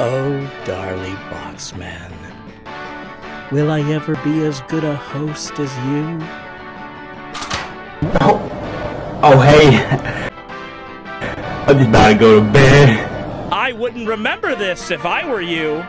Oh, Darley Boxman. Will I ever be as good a host as you? Oh, oh hey. I'm just about to go to bed. I wouldn't remember this if I were you.